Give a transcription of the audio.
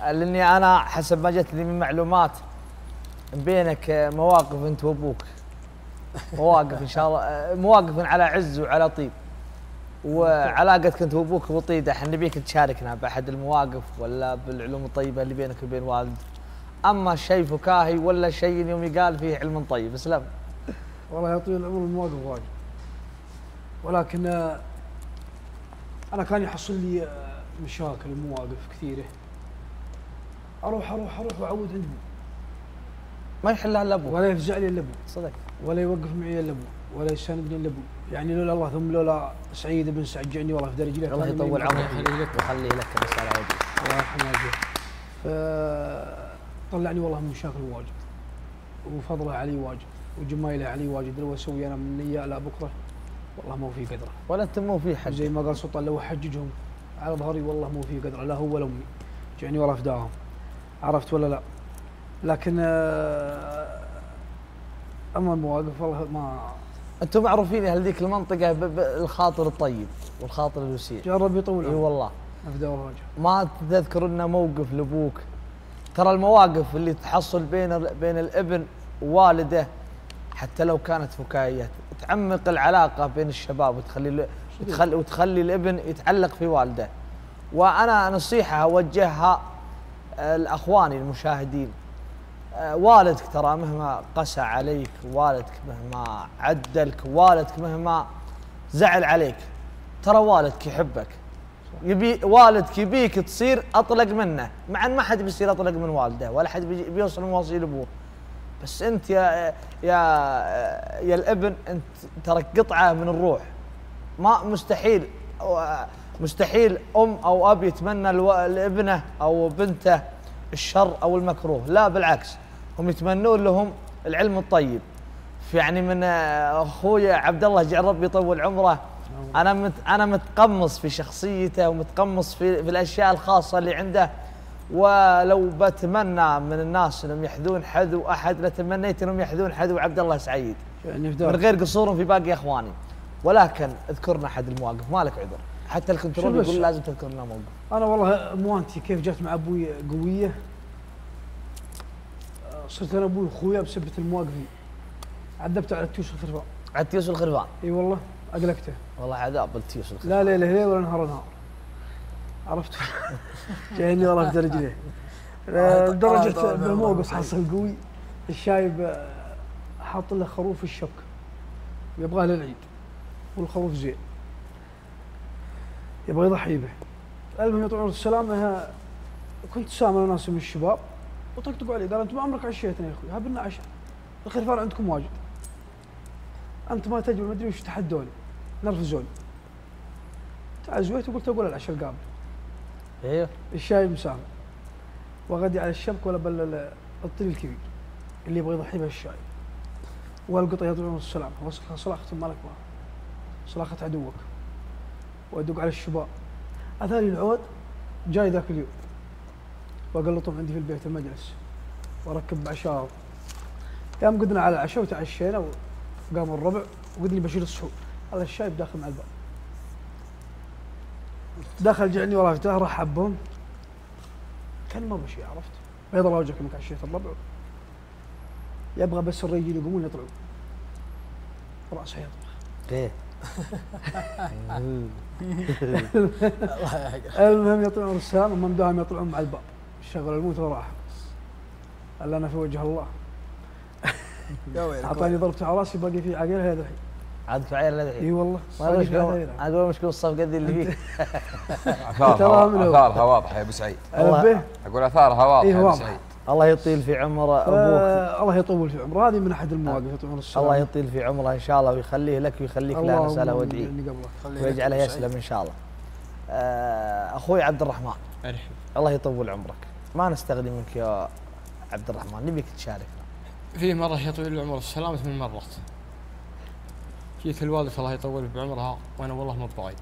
لأني أنا حسب ما جتني من معلومات بينك مواقف أنت وأبوك. مواقف إن شاء الله مواقف على عز وعلى طيب. وعلاقتك أنت وأبوك وطيده إحنا نبيك تشاركنا بأحد المواقف ولا بالعلوم الطيبة اللي بينك وبين والد أما شيء فكاهي ولا شيء يوم يقال فيه علم طيب اسلم. والله يا طويل العمر المواقف واجد. ولكن آه، أنا كان يحصل لي آه، مشاكل ومواقف كثيرة. أروح أروح أروح وأعود عند أبوي ما يحلها الا أبوك ولا يفزع لي الا أبوي صدق. ولا يوقف معي الا أبوي ولا يساندني الا أبوي يعني لولا الله ثم لولا سعيد بن سعد جعني والله في درجة الله يطول عمرك. ويخلي لك الرساله ودي الله يرحمه ويرحمه طلعني والله من مشاكل واجد. وفضله علي واجد. وجمايله علي واجد. لو أسوي أنا من نية لا بكرة والله مو في قدرة. ولا أنت مو في حد. زي ما قال سلطان لو أحججهم. على ظهري والله مو في قدره لا هو ولا أمي. جعني والله فداهم. عرفت ولا لا؟ لكن آه، أما المواقف والله ما أنتم معروفين أهل ذيك المنطقة بالخاطر الطيب والخاطر الوسيع جرب يطول. إي والله. ما تذكر لنا موقف لأبوك. ترى المواقف اللي تحصل بين بين الابن ووالده حتى لو كانت فكاهيات تعمق العلاقة بين الشباب وتخلي وتخلي وتخلي الابن يتعلق في والده. وأنا نصيحة أوجهها آه، لاخواني المشاهدين. آه، والدك ترى مهما قسى عليك والدك مهما عدلك والدك مهما زعل عليك ترى والدك يحبك. يبي والدك يبيك تصير أطلق منه. مع إن ما حد بيصير أطلق من والده ولا حد بيوصل مواصيل أبوه. بس أنت يا يا يا الابن أنت ترى قطعة من الروح. ما مستحيل مستحيل أم أو أب يتمنى لابنه أو بنته الشر أو المكروه لا بالعكس هم يتمنون لهم العلم الطيب. يعني من أخوي عبد الله جعل ربي يطول عمره أنا مت أنا متقمص في شخصيته ومتقمص في, في الأشياء الخاصة اللي عنده. ولو بتمنى من الناس إنهم يحذون حذو أحد لتمنيت إنهم يحذون حذو عبد الله سعيد. يعني من غير قصور في باقي إخواني. ولكن اذكرنا أحد المواقف ما لك عذر؟ حتى الكنترول يقول لازم تذكر لنا موقف. أنا والله موانتي كيف جت مع أبوي قوية؟ صرت أنا أبوي وأخويا بسبة المواقفين عذبت على التيوس الخرفان. عاد تيوس الخرفان؟ إي والله أقلقته. والله عذاب التيوس الخرفان. لا ليله ليل ولا نهار نهار عرفت؟ جايني والله في رجليه لدرجه بالموقف حصل قوي الشايب آه، حاط له خروف في الشك يبغاه للعيد. والخروف زين يبغى يضحي به. المهم يطلعون السلامة ها- كنت سامع ناس من الشباب وطقطقوا علي. قال أنتم ما عمرك عشيتنا يا أخوي؟ هب لنا عشاء الخرفان عندكم واجد. أنت ما تجي ما ادري وش تحدوني. نرفزوني. تعزويت وقلت أقول العشاء القابل أيوه الشاي مسامع وغدي على الشبك ولا بل ال- الطريق الكبير. اللي يبغى يضحي به الشاي. والقطة يطلعون السلام. وصلها صلاخة مالك ما صلاخة عدوك وادق على الشباب اتاني العود جاي ذاك اليوم. وأقلطهم عندي في البيت المجلس. وأركب عشاء يوم قدنا على العشاء وتعشينا وقام الربع وقد لي بشيل السحور هذا الشايب داخل مع الباب. دخل جعني والله فتاة رحب بهم كان ما بشي عرفت؟ بيض الله وجهك إنك عشيت الربع. يبغى بس الرجال يقومون يطلعون. رأسه يطبخ إيه المهم يطلعون السلام وممدوهم يطلعون مع الباب. شغل الموت وراح. قال أنا في وجه الله. أعطاني ضربته على راسي باقي في عقيله هذا الحين. عاد في عيال لا إي والله. عاد وين مشكله الصفقه ذي اللي فيك اثارها واضحة يا أبو سعيد. أقول أثارها واضحة إيه يا أبو واضحة. سعيد. الله يطيل في عمر أبوك. الله يطول في عمره. هذه من أحد المواقف يطلعون السلام الله يطيل في عمره إن شاء الله ويخليه لك ويخليك له نساله آمين وادعي اللي قبله خليه ويجعله. يسلم إن شاء الله. آه، أخوي عبد الرحمن. مرحبا الله يطول عمرك. ما نستغني منك يا عبد الرحمن نبيك تشاركنا في مرة يا طويل العمر السلامة من مرات جيت الوالدة الله يطول بعمرها وأنا والله ما بضايق.